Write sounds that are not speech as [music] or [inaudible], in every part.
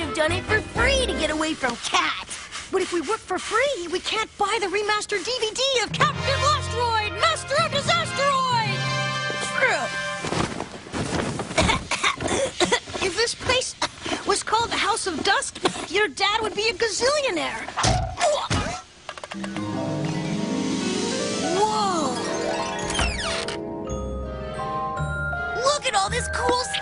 have done it for free to get away from Cat. But if we work for free, we can't buy the remastered DVD of Captain Blastroid, Master of Disasteroid! True. [coughs] if this place was called the House of Dust, your dad would be a gazillionaire. Whoa! Look at all this cool stuff!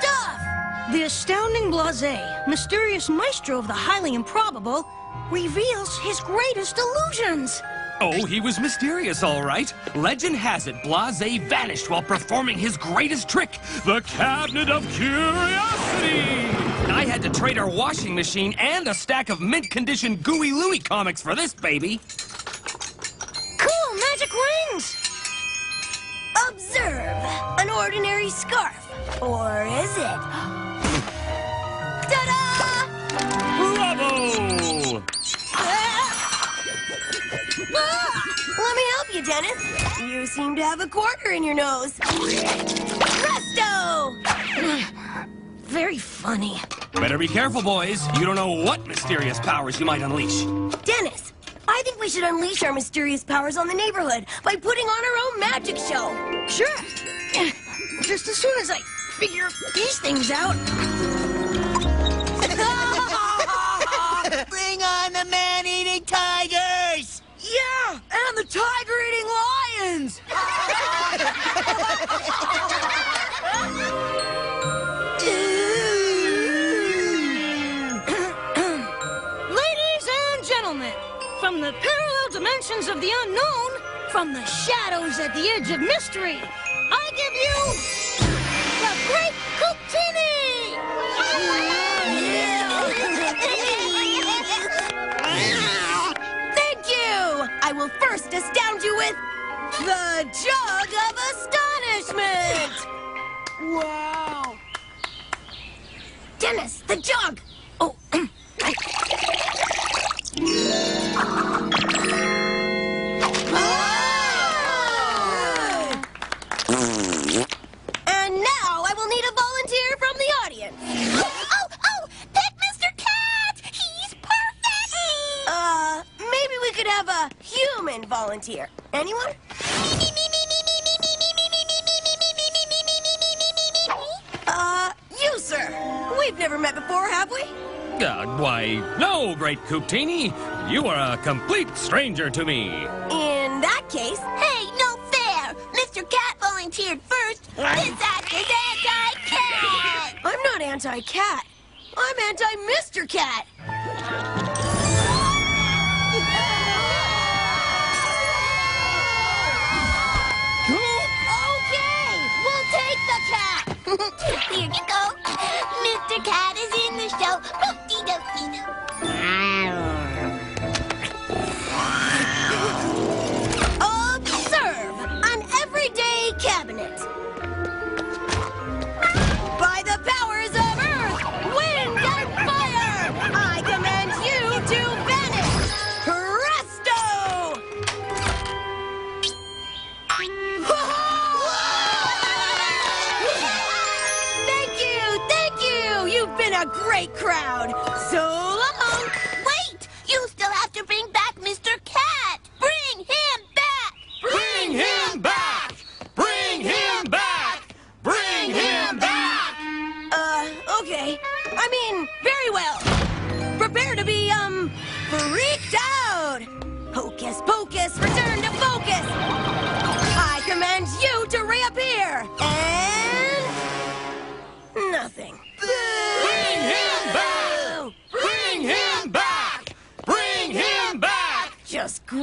Astounding blase, mysterious maestro of the highly improbable, reveals his greatest illusions. Oh, he was mysterious, all right. Legend has it Blase vanished while performing his greatest trick, the Cabinet of Curiosity. I had to trade our washing machine and a stack of mint-condition Gooey Louie comics for this baby. Cool magic rings! Observe! An ordinary scarf. Or is it? Bravo! Ah! Let me help you, Dennis. You seem to have a quarter in your nose. Presto! [sighs] Very funny. Better be careful, boys. You don't know what mysterious powers you might unleash. Dennis, I think we should unleash our mysterious powers on the neighborhood by putting on our own magic show. Sure. [sighs] Just as soon as I figure these things out. Parallel dimensions of the unknown, from the shadows at the edge of mystery, I give you the Great [laughs] Thank you! I will first astound you with the Jug of Astonishment! Wow! Dennis, the jug! Volunteer. Anyone? Uh, you, sir. We've never met before, have we? Uh, why, no, Great Cooptini. You are a complete stranger to me. In that case, hey, no fair! Mr. Cat volunteered first. This act is anti-cat! I'm not anti-cat. I'm anti-Mr. Cat. Here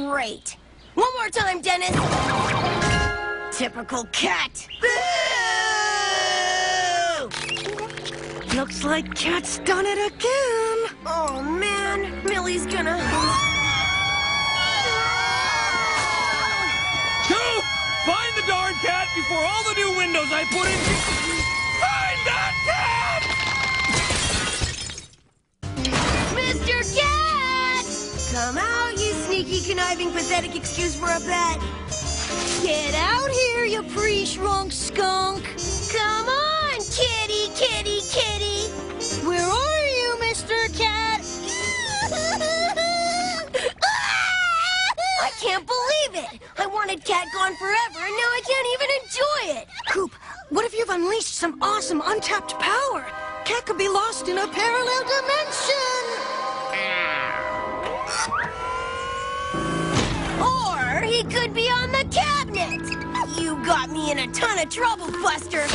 great. One more time, Dennis. Typical cat. Boo! Looks like Cat's done it again. Oh, man. Millie's gonna... Go! Find the darn cat before all the new windows I put in. Find that cat! Mr. Cat! Come out, you sneaky, conniving, pathetic excuse for a pet. Get out here, you pre-shrunk skunk. Come on, kitty, kitty, kitty. Where are you, Mr. Cat! I can't believe it! I wanted Cat gone forever, and now I can't even enjoy it! Coop, what if you've unleashed some awesome untapped power? Cat could be lost in a parallel dimension! He could be on the cabinet! You got me in a ton of trouble, Buster!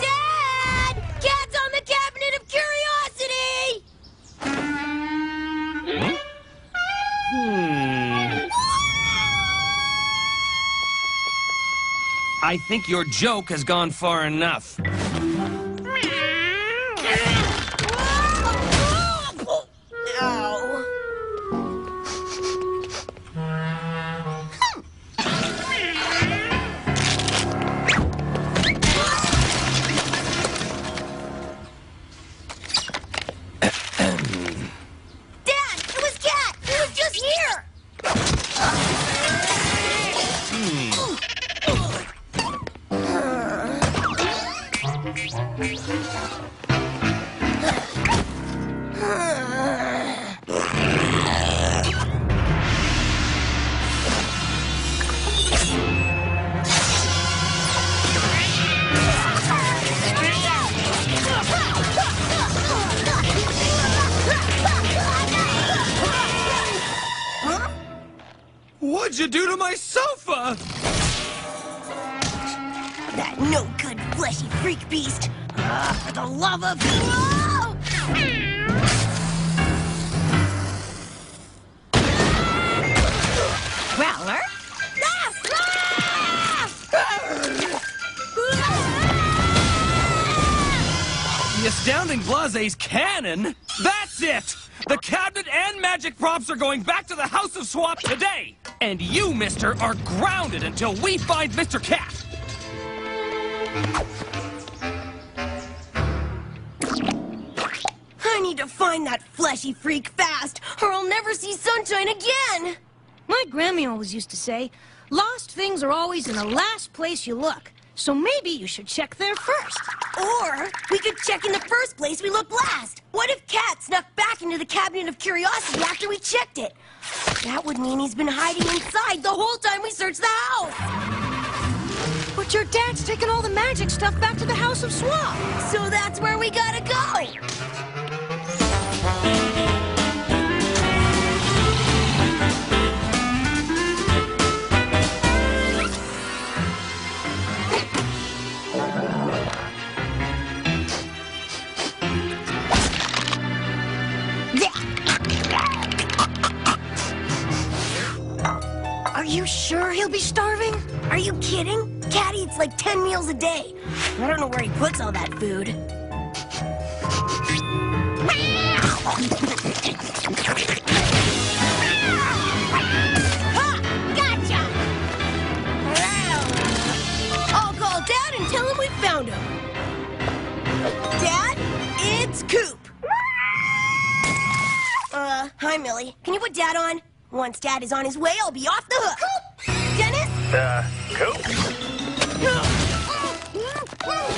Dad! Cat's on the cabinet of curiosity! Hmm. I think your joke has gone far enough. What'd you do to my sofa? That no good fleshy freak beast! Ah, for the love of... Whoa! Growler? The astounding Blase's cannon? That's it! The cabinet and magic props are going back to the House of Swap today! And you, mister, are grounded until we find Mr. Cat! I need to find that fleshy freak fast, or I'll never see sunshine again! My Grammy always used to say, lost things are always in the last place you look. So maybe you should check there first. Or we could check in the first place we looked last. What if Cat snuck back into the Cabinet of Curiosity after we checked it? That would mean he's been hiding inside the whole time we searched the house. But your dad's taken all the magic stuff back to the House of Swap. So that's where we gotta go. You sure he'll be starving? Are you kidding? Cat eats like 10 meals a day. I don't know where he puts all that food. Ha! Gotcha! I'll call Dad and tell him we found him. Dad, it's Coop. Ah! Uh, hi, Millie. Can you put Dad on? Once Dad is on his way, I'll be off the hook. Dennis? Uh, Coop? [gasps] Coop,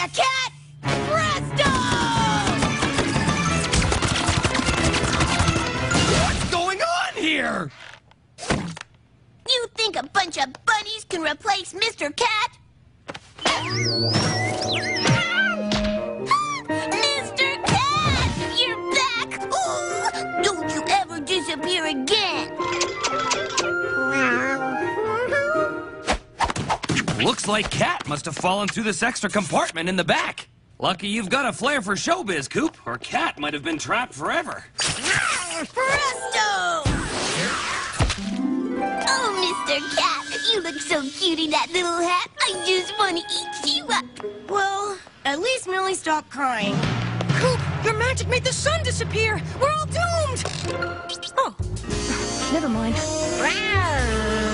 you, cat! Presto! What's going on here? You think a bunch of bunnies can replace Mr. Cat? Looks like Cat must have fallen through this extra compartment in the back. Lucky you've got a flair for showbiz, Coop, or Cat might have been trapped forever. Presto! Oh, Mr. Cat, you look so cute in that little hat. I just want to eat you up. Well, at least Millie stopped crying. Coop, your magic made the sun disappear. We're all doomed. Oh, never mind. Rawr.